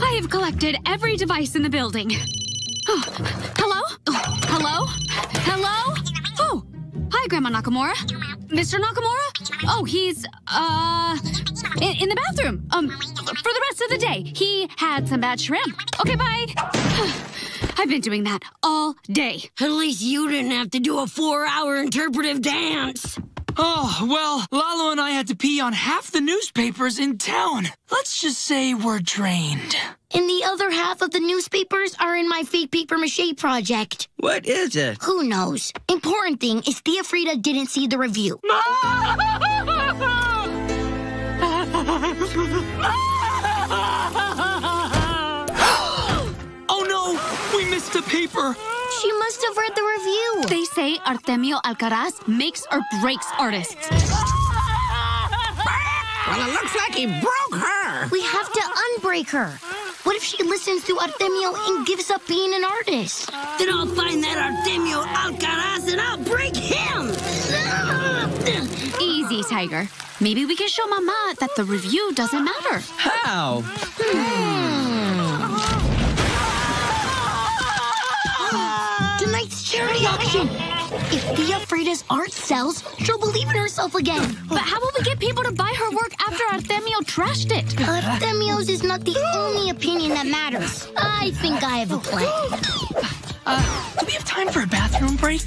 I have collected every device in the building. Oh, hello? Oh, hello? Hello? Oh, hi, Grandma Nakamura. Mr. Nakamura? Oh, he's, uh, in, in the bathroom. Um, for the rest of the day. He had some bad shrimp. Okay, bye. I've been doing that all day. At least you didn't have to do a four hour interpretive dance. Oh, well, Lalo and I had to pee on half the newspapers in town. Let's just say we're drained. And the other half of the newspapers are in my fake paper mache project. What is it? Who knows? Important thing is Tía Frida didn't see the review. Ah! oh no, we missed a paper. She must have read the review. They say Artemio Alcaraz makes or breaks artists. Well, it looks like he broke her. We have to unbreak her. What if she listens to Artemio and gives up being an artist? Then I'll find that Artemio Alcaraz and I'll break him! Easy, Tiger. Maybe we can show Mama that the review doesn't matter. How? Tonight's charity auction. If Tía Frida's art sells, she'll believe in herself again. But how will we get people to buy her work after Artemio trashed it? Artemio's is not the only opinion that matters. I think I have a plan. Uh, do we have time for a bathroom break?